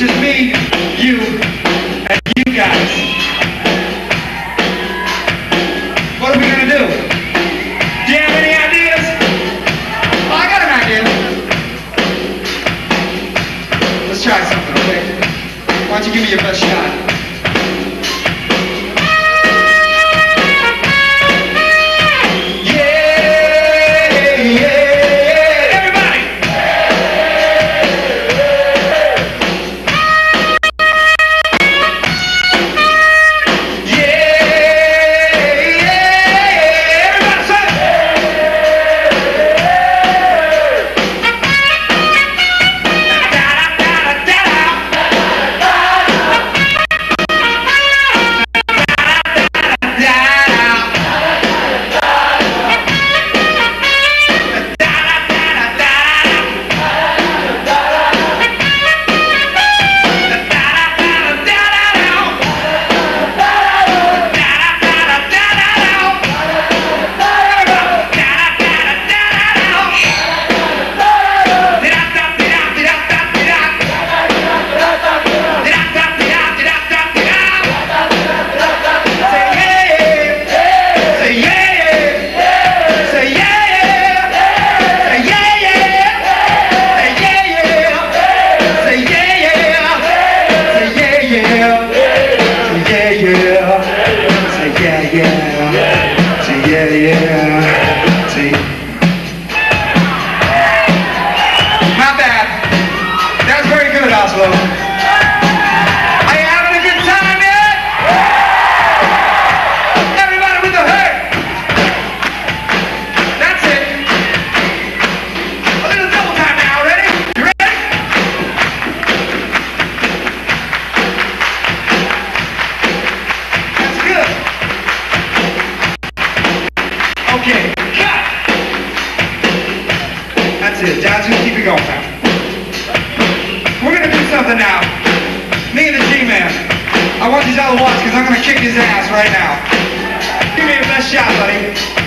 It's just me, you, and you guys. What are we gonna do? Do you have any ideas? Oh, I got an idea. Let's try something, okay? Why don't you give me your best shot? That's it, Johnson, keep it going now. We're gonna do something now. Me and the G-Man. I want these other to watch because I'm gonna kick his ass right now. Give me your best shot, buddy.